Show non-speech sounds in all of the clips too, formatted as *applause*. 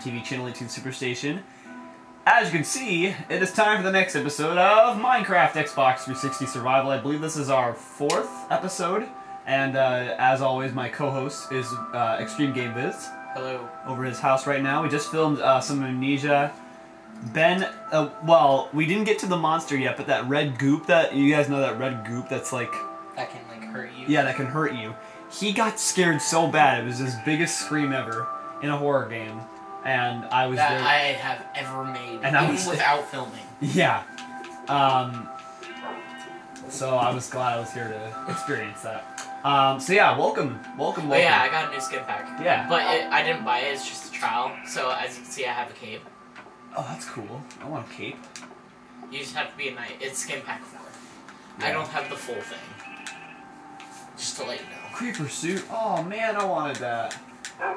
WTZM TV Channel 18 Superstation. As you can see, it is time for the next episode of Minecraft Xbox 360 Survival. I believe this is our fourth episode, and uh, as always, my co-host is uh, Extreme Game Vidz Hello. over his house right now. We just filmed uh, some amnesia. Ben, uh, well, we didn't get to the monster yet, but that red goop that you guys know that red goop that's like That can like hurt you. yeah, that can hurt you. He got scared so bad. It was his biggest scream ever in a horror game. And I was That there. I have ever made, And I was- without filming. Yeah. Um, so I was glad I was here to experience that. Um, so yeah, welcome. Welcome, welcome. But yeah, I got a new skin pack. Yeah. But it, I didn't buy it. It's just a trial. So as you can see, I have a cape. Oh, that's cool. I want a cape. You just have to be a knight. It's skin pack four. Yeah. I don't have the full thing. Just to let you know. Creeper suit. Oh man, I wanted that.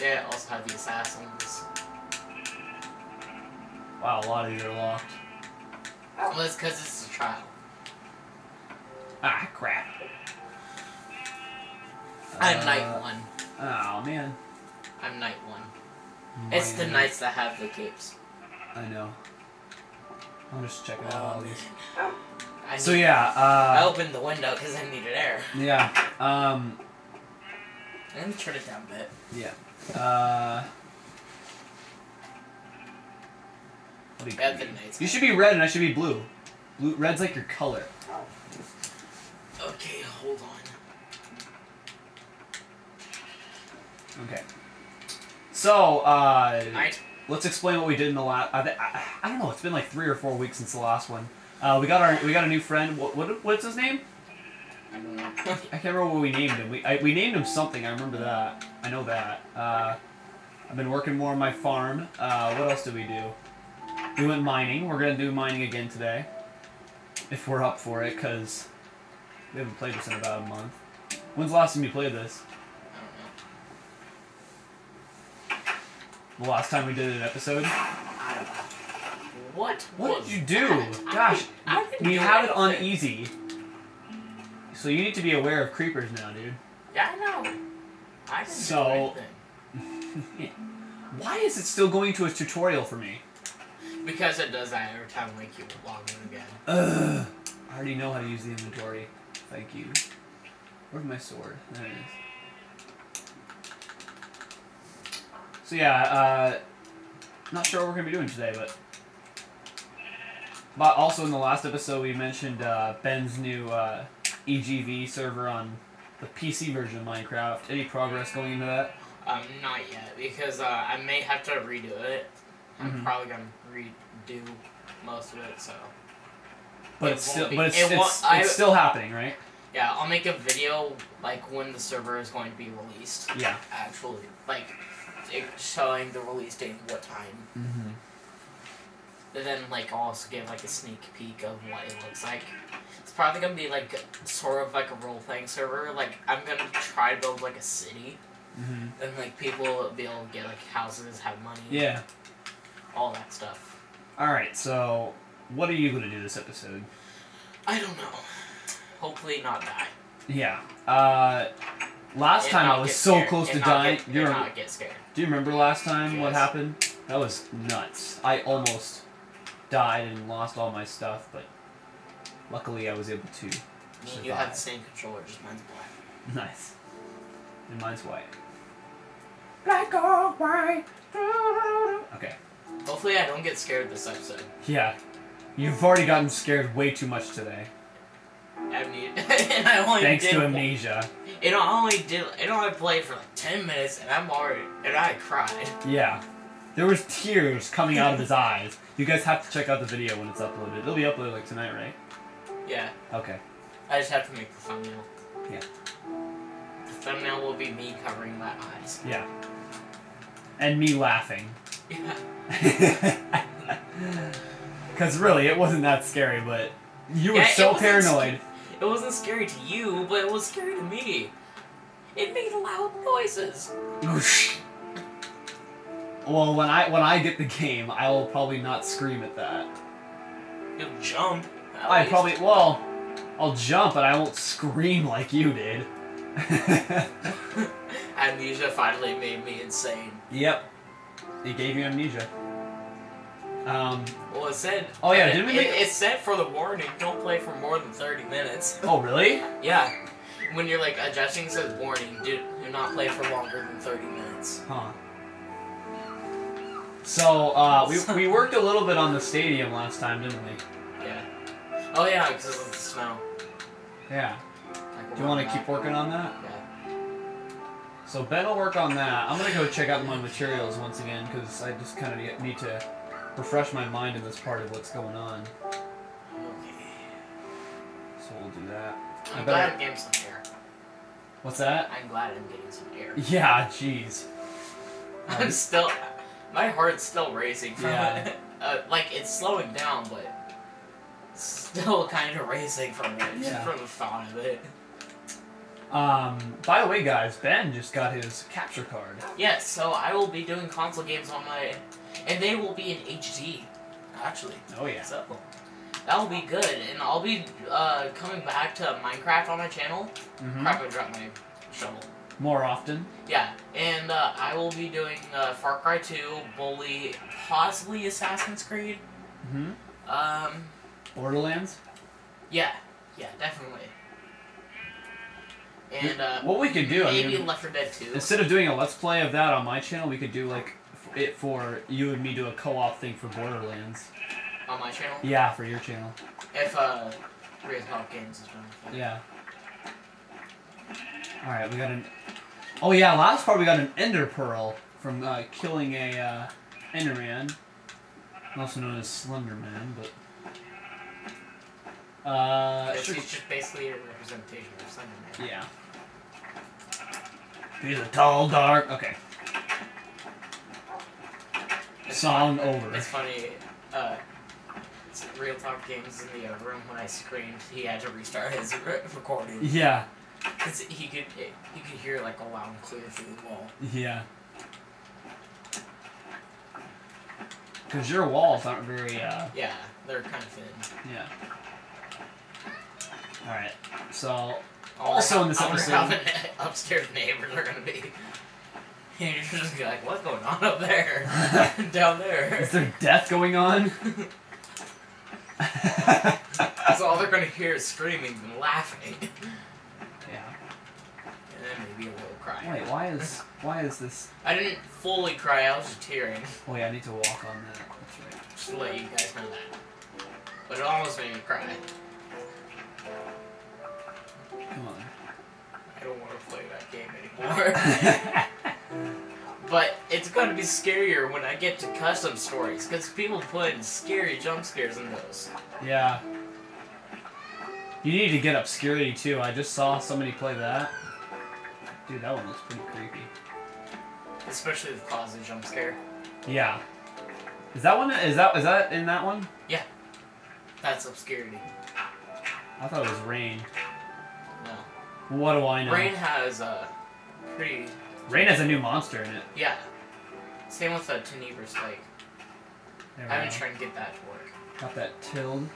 Yeah. I also have the assassins. Wow, a lot of these are locked. Well, it's because it's a trial. Ah, crap. I'm Uh, knight one. Oh man. I'm night one. It's the knights that have the capes. I know. I'm just checking out all these. I So need- yeah, I uh, opened the window because I needed air. yeah, um, Let me turn it down a bit. yeah, uh. What do you, Yeah, the knights. you should be red and I should be blue. Blue, red's like your color. Okay, hold on. Okay. So, uh, let's explain what we did in the last. I, I, I don't know. It's been like three or four weeks since the last one. Uh, we got our we got a new friend. What, what what's his name? I don't know. I can't remember what we named him. We I, we named him something. I remember that. I know that. Uh, I've been working more on my farm. Uh, what else did we do? We went mining. We're gonna do mining again today, if we're up for it, cause we haven't played this in about a month. When's the last time you played this? I don't know. The last time we did an episode. What? What did you do? that? Gosh, I, I we have it on easy. So you need to be aware of creepers now, dude. Yeah, I know. I didn't So- do anything. *laughs* Why is it still going to a tutorial for me? Because it does that every time like you log in again. Ugh. I already know how to use the inventory. Thank you. Where's my sword? There it is. So yeah, uh, not sure what we're gonna be doing today, but but also in the last episode we mentioned uh, Ben's new uh, EGV server on the PC version of Minecraft. Any progress going into that? Um, not yet because uh, I may have to redo it. I'm Mhm. probably gonna redo most of it. So But It it's still, be- but it's, it it's, I- it's still happening, right? yeah, I'll make a video like when the server is going to be released. Yeah. Actually, like it showing the release date and what time. Mm-hmm. And then like I'll also give like a sneak peek of what it looks like. It's probably gonna be like sort of like a role playing server. Like I'm gonna try to build like a city, Mm-hmm. and like people will be able to get like houses, have money, Yeah. All that stuff. All right. So, what are you gonna do this episode? I don't know. Hopefully not die. Yeah. Uh, last And time I was so scared. close to And not dying. Get, Do you and remember? not get scared. Do you remember last time what happened? That was nuts. I almost died and lost all my stuff, but luckily I was able to. I mean, you have the same controller, just mine's black. Nice. And mine's white. Black or white. *laughs* Okay. Hopefully I don't get scared this episode. Yeah. You've already gotten scared way too much today. I *laughs* and I only Thanks to amnesia. It only did. It only played for like ten minutes, and I'm already and I cried. Yeah. There was tears coming out of his *laughs* eyes. You guys have to check out the video when it's uploaded. It'll be uploaded like tonight, right? Yeah, Okay. I just have to make the thumbnail. Yeah. The thumbnail will be me covering my eyes. Yeah. And me laughing. *laughs* Yeah. Because really, it wasn't that scary, but you were Yeah, so paranoid. It wasn't scary to you, but it was scary to me. It made loud noises. Whoosh. well, when I when I get the game, I will probably not scream at that. You'll jump. I least. probably well, I'll jump, but I won't scream like you did. *laughs* *laughs* Amnesia finally made me insane. yep. It gave you amnesia. Um. Well, it said. Oh, yeah, didn't we it, make- it said for the warning, don't play for more than 30 minutes. Oh, really? Yeah. When you're like adjusting, it says warning, do, do not play for longer than 30 minutes. Huh. So, uh, we, *laughs* we worked a little bit on the stadium last time, didn't we? Yeah. Oh, yeah, because of the snow. Yeah. Like, Do you want to keep working on that? that. So Ben will work on that. I'm gonna go check out my materials once again because I just kind of need to refresh my mind in this part of what's going on. Okay. So we'll do that. I'm glad I'm getting some air. What's that? I'm glad I'm getting some air. Yeah, jeez. *laughs* I'm still, my heart's still racing from Yeah. it. Uh, like it's slowing down, but still *laughs* kind of racing from it. Yeah. From the thought of it. Um, by the way, guys, Ben just got his capture card. Yes, so I will be doing console games on my, and they will be in HD, actually. Oh yeah. So that will be good, and I'll be uh, coming back to Minecraft on my channel. hmm Crap! I dropped my shovel. More often. Yeah, and uh, I will be doing uh, Far Cry 2, Bully, possibly Assassin's Creed. hmm Um, Borderlands. yeah, yeah, definitely. And uh, What we could do, I mean, Left 4 Dead 2. instead of doing a let's play of that on my channel, we could do like it for you and me do a co-op thing for Borderlands. on my channel. Yeah, for your channel. If uh, Real Talk Games is it. Yeah. All right, we got an. Oh yeah, last part we got an Ender Pearl from uh, killing a uh, Enderman, also known as Slender Man, but. Uh, it's just basically a representation of Slenderman. yeah. He's a tall, dark. Okay. It's Song fun- over. It's funny. Uh, it's Real Talk Games in the other room when I screamed, he had to restart his re- recording. Yeah, Cause he could he could hear like a loud and clear through the wall. yeah. Because your walls aren't very, uh, Yeah, they're kind of thin. yeah. Alright, so Also in this how- I wonder episode- how the *laughs* upstairs neighbors are gonna be. *laughs* You're just gonna be like, what's going on up there? *laughs* Down Is there. there death going on? That's all they're gonna hear is screaming and laughing. yeah. And then maybe a little cry. Wait, why is why is this? I didn't fully cry, I was just tearing. Oh yeah, I need to walk on that. That's right. Just to let you guys know that. But it almost made me cry. Don't want to play that game anymore. but it's going to be scarier when I get to custom stories because people put scary jump scares in those. yeah. You need to get obscurity too. I just saw somebody play that. Dude, that one looks pretty creepy. Especially the closet jump scare. Yeah. Is that one? Is that is that in that one? Yeah. That's obscurity. I thought it was rain. What do I know? Rain has a pretty. Rain has a new monster in it. Yeah. Same with the Tenebris Lake. There I've been trying to get that to work. Got that tilled.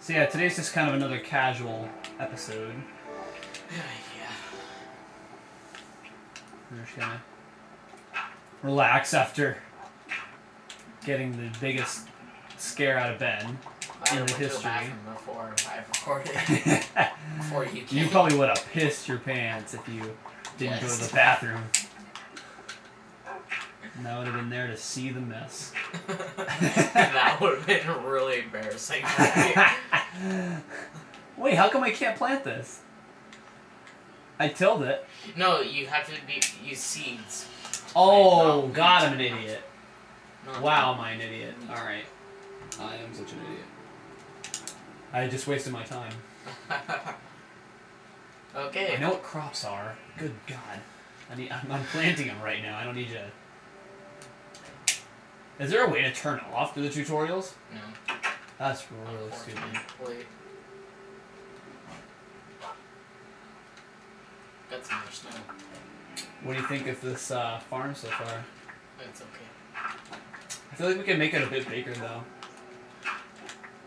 So yeah, today's just kind of another casual episode. *sighs* yeah. We're just gonna relax after getting the biggest scare out of Ben. I In the to the history. before I recorded. *laughs* before you came. you probably would have pissed your pants if you didn't go to the bathroom. And I would have been there to see the mess. *laughs* that would have been really embarrassing for me. *laughs* Wait, how come I can't plant this? I tilled it. No, you have to be use seeds. Oh, God, I'm an idiot. No, Wow, am I an idiot? Alright. I am such an idiot. I just wasted my time. *laughs* okay. I know what crops are. Good God. I need, I'm, I'm planting them right now. I don't need you to... Is there a way to turn off the tutorials? No. That's really stupid. Got some more snow. What do you think of this uh, farm so far? It's okay. I feel like we can make it a bit bigger though.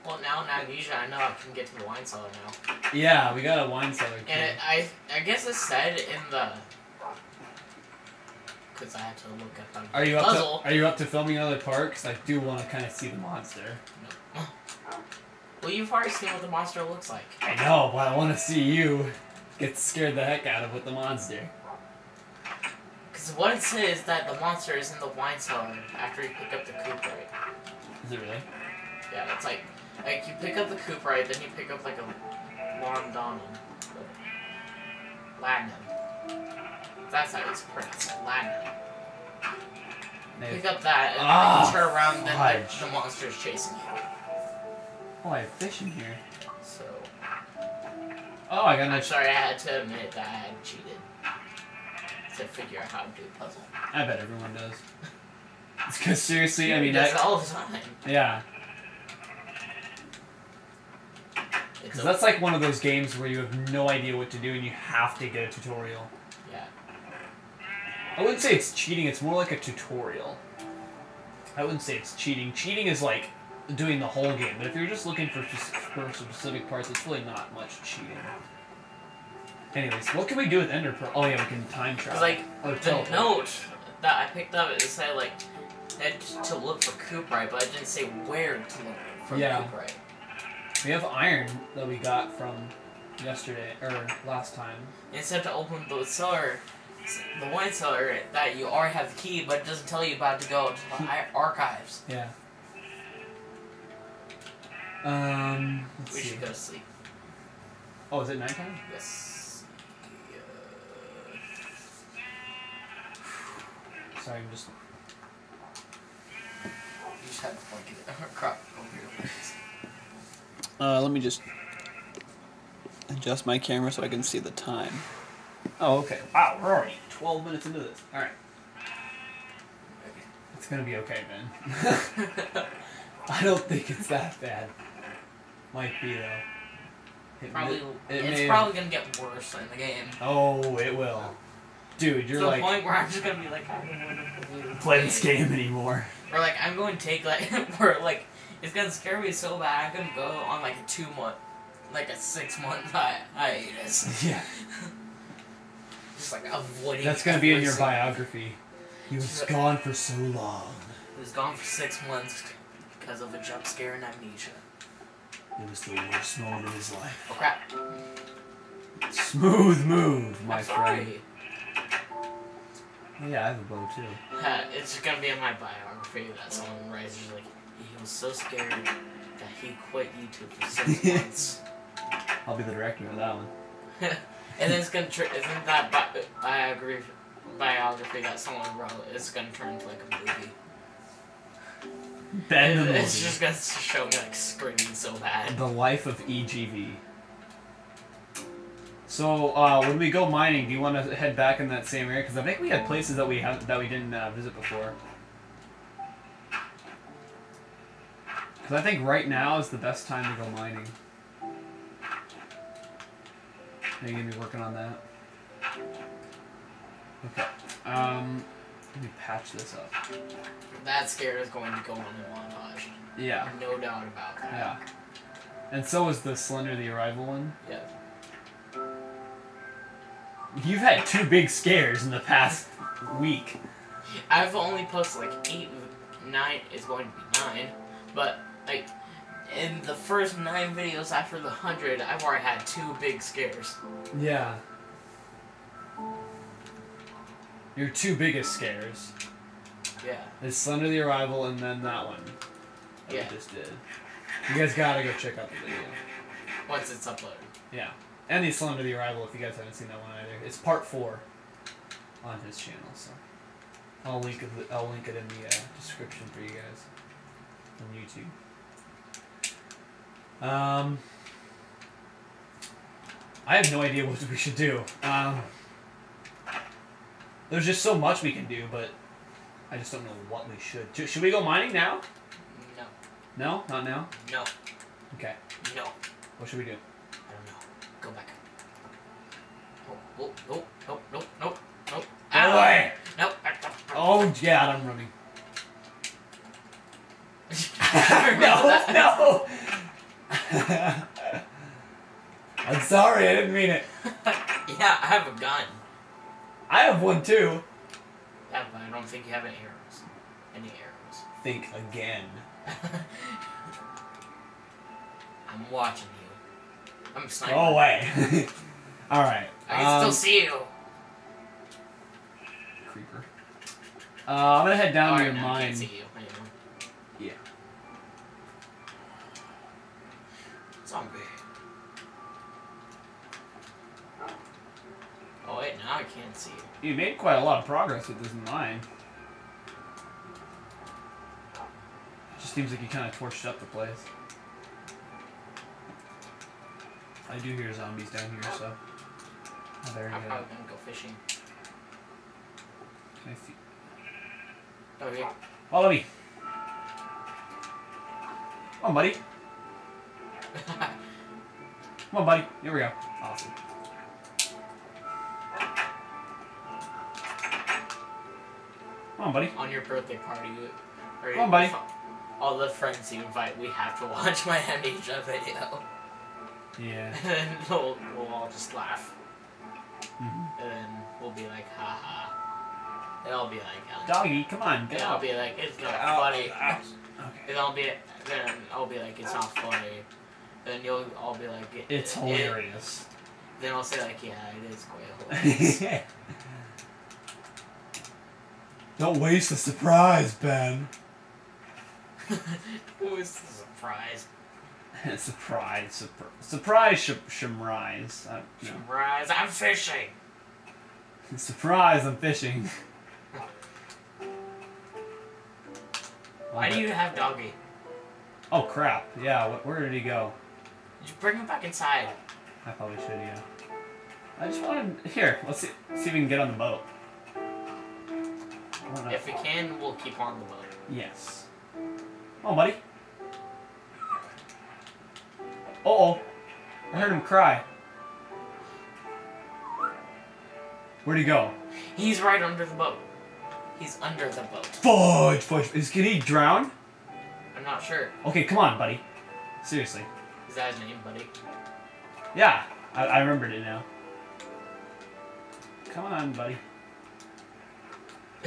Well, now in Amnesia, I know I can get to the wine cellar now. Yeah, we got a wine cellar. And it, I, I guess it said in the. Because I had to look up the Are you up puzzle. to Are you up to filming another part? Because I do want to kind of see the monster. *laughs* Well, you've already seen what the monster looks like. I know, but I want to see you get scared the heck out of with the monster. Because what it says is that the monster is in the wine cellar after you pick up the right. Is it really? Yeah, it's like like you pick up the cuprite, then you pick up like a Londonum. Latinum. That's how it's pronounced. Latinum. Pick up that and Ah, then you turn around, then like, fudge. the monster's chasing you. Oh, I have fish in here. So Oh, I got I'm sorry, I had to admit that I had cheated to figure out how to do a puzzle. I bet everyone does. *laughs* Because seriously, I mean, that's all the time. yeah, It's because that's like one of those games where you have no idea what to do and you have to get a tutorial. yeah. I wouldn't say it's cheating; it's more like a tutorial. I wouldn't say it's cheating. Cheating is like doing the whole game, but if you're just looking for, for specific parts, it's really not much cheating. Anyways, what can we do with Ender Pearl? Oh yeah, we can time travel. Like oh, the teleport. note that I picked up, it said like had to look for cuprite, but it didn't say where to look for Yeah. cuprite. We have iron that we got from yesterday or last time. It said to open the cellar, the wine cellar, that you already have the key, but it doesn't tell you about to go to the archives. Yeah. Um. We see. should go to sleep. Oh, is it nighttime? Yes. *sighs* Sorry, I'm just. You just have to blanket it *laughs* crop over your legs. Uh, let me just adjust my camera so I can see the time. Oh, okay. Wow, we're already 12 minutes into this. All right. It's gonna be okay, man. *laughs* *laughs* I don't think it's that bad. Might be though. It Probably, may- it it's may- probably gonna get worse in the game. Oh, it will. Dude, you're the like point where I'm just gonna be like, I don't want play play this game anymore. Or like I'm going to take like *laughs* where like it's gonna scare me so bad I'm gonna go on like a two month, like a six month hi- hiatus. *laughs* Yeah. *laughs* Just like avoiding. That's gonna be in your single- biography. He was gone for so long. He was gone for six months because of a jump scare and amnesia. It was the worst moment of his life. Oh crap! Smooth move, my I'm friend. sorry. Yeah, I have a bow too. Uh, it's gonna be in my biography that someone writes just like he was so scared that he quit YouTube for six *laughs* months. I'll be the director of that one. *laughs* and then it's gonna tr- isn't that bi- biography biography that someone wrote It's gonna turn into like a movie. Ben It- movie. It's just gonna show me like screaming so bad. The life of EGV. So uh, when we go mining, do you want to head back in that same area? Because I think we had places that we have that we didn't uh, visit before. Because I think right now is the best time to go mining. Are you gonna be working on that? Okay. Um, let me patch this up. That scare is going to go on in montage. Yeah. No doubt about that. Yeah. And so is the Slender the Arrival one. Yeah. You've had two big scares in the past week. I've only posted like eight, nine is going to be nine, but like in the first nine videos after the hundred, I've already had two big scares. Yeah. Your two biggest scares Yeah. It's Slender the Arrival and then that one that Yeah. we just did. You guys gotta go check out the video. Once it's uploaded. Yeah. And the Slender the Arrival if you guys haven't seen that one either. It's part four on his channel, so I'll link it I'll link it in the uh, description for you guys on YouTube. Um I have no idea what we should do. Um there's just so much we can do, but I just don't know what we should. Should- Should we go mining now? No. No, not now. No. Okay. No. What should we do? I don't know. Go back. Oh, oh, oh, no, no, no, no. Get Ow. away! Nope. Oh God, I'm running. *laughs* *laughs* no, no, no. *laughs* I'm sorry, I didn't mean it. *laughs* yeah, I have a gun. I have one too. Yeah, but I don't think you have any arrows. Any arrows. Think again. *laughs* I'm watching you. I'm sniping. Go away. Alright. I can um, still see you. Creeper. Uh, I'm gonna head down Alright, to your now I can't mine. see you anymore. Yeah. Zombie. Oh wait, now I can't see you. You made quite a lot of progress with this mine. Just seems like you kind of torched up the place. I do hear zombies down here, so. Oh, there I'm you go. probably gonna go fishing. Can I see? Oh, okay. Follow me. Come on, buddy. Come on, buddy. Here we go. Awesome. Come on, buddy. On your birthday party, or Come on, buddy. All the friends you invite, we have to *laughs* watch my amnesia video, Yeah. *laughs* and we'll, we'll all just laugh, Mhm. and then we'll be like, ha ha. And I'll be like, uh, Doggy, come on, get and *laughs* I'll be like, it's not funny. Okay. And I'll be, then I'll be like, it's not funny. Then you'll all be like, it, It's it- hilarious. then I'll say like, yeah, it is quite hilarious. *laughs* Don't waste the surprise, Ben. *laughs* Is the surprise? *laughs* surprise, surpri- surprise, sh- shimrise. Uh, no. Surprise! I'm fishing. Surprise, I'm fishing. Why do you have doggy? Oh crap! Yeah, wh- where did he go? Did you bring him back inside? I probably should, yeah. I just wanted here. Let's see, see if we can get on the boat. I don't know. If we can, we'll keep on the boat. Yes. Oh, buddy. Uh oh. I heard him cry. Where'd he go? He's right under the boat. He's under the boat. Fudge, fudge. Is can he drown? I'm not sure. Okay, come on, buddy. Seriously. His name, buddy? Yeah, I, I remembered it now. Come on, buddy.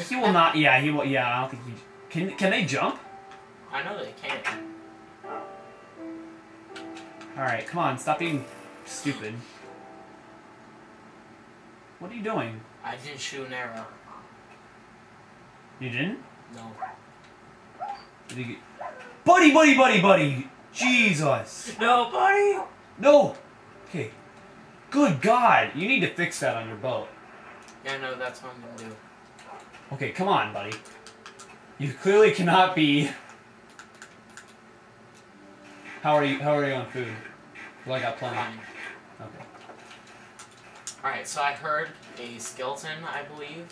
He will not. Yeah, he will. Yeah, I don't think he. Can Can they jump? I know they can't. All right, come on. Stop being stupid. What are you doing? I didn't shoot an arrow. You didn't? No. Did get... Buddy, buddy, buddy, buddy. Jesus. No, buddy! No. Okay. Good God. You need to fix that on your boat. Yeah, no, that's what I'm gonna do. Okay, come on, buddy. You clearly cannot be. How are you? How are you on food? Well, I got plenty. Okay. Alright, so I heard a skeleton, I believe.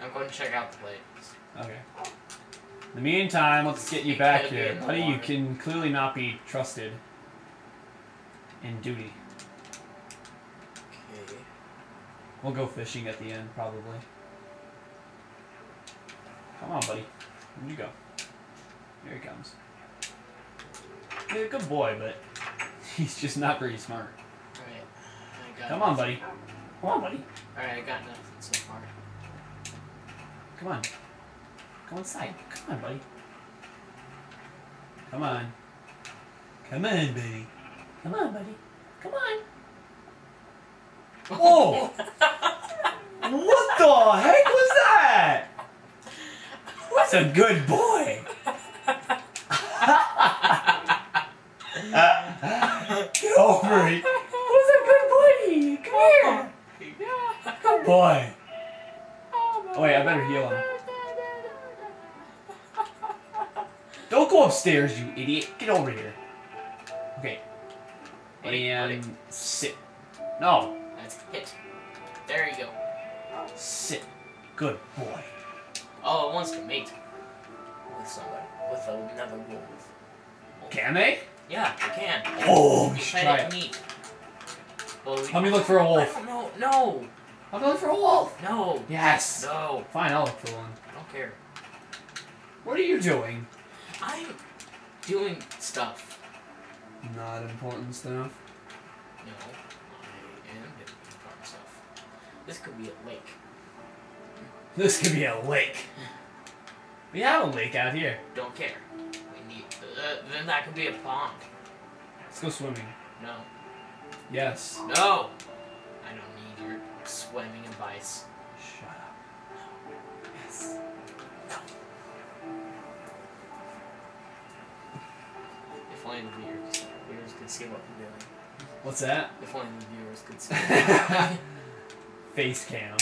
I'm going to check out the place. Okay. In the meantime, let's get you back here, buddy. You can clearly not be trusted in duty. Okay. We'll go fishing at the end, probably. Come on, buddy. Where'd you go? Here he comes. He's a good boy, but *laughs* he's just not very smart. Got Come on, buddy. Come on, buddy. Alright, I got nothing so far. Come on. Go inside. Come on, buddy. Come on. Come on, buddy. Come on, buddy. Come on. Oh! what the heck was that? What's a good boy? Get over it. What's a good buddy? Come here. Good boy. Oh wait, I better heal him. Don't go upstairs, you idiot. Get over here. Okay. And sit. No. That's it. There you go. Sit. Good boy. Oh, it wants to mate with somebody, with another wolf. Can they? Yeah, you can. Oh, we should try it neat. Well, we Let me look for a wolf. don't. No, I'm going for a wolf. no, Yes. no. Fine, I'll look for one. I don't care. What are you doing? I'm doing stuff. Not important stuff. No, I am doing important stuff. This could be a lake. This could be a lake. We have a lake out here. Don't care. We need. Uh, then that could be a pond. Let's go swimming. No. Yes. No! I don't need your swimming advice. The viewers, viewers could see what I'm doing. What's that? If only the viewers could see. *laughs* what I'm doing. Face cam.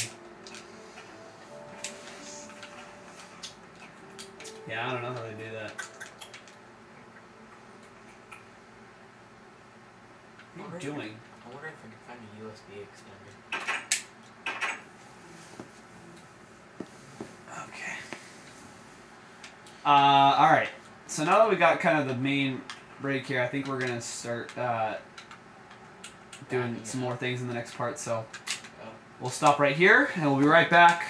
Yeah, I don't know how they do that. What are you doing? I wonder if I can find a USB extender. Okay. Uh, all right. So now that we got kind of the main break here, I think we're gonna start uh, doing Wrapping some more things in the next part. So we'll stop right here, and we'll be right back.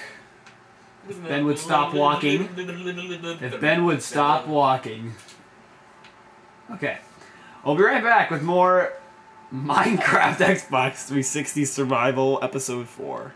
If Ben would stop walking. If Ben would stop walking. Okay. We'll be right back with more *laughs* Minecraft Xbox 360 Survival Episode 4.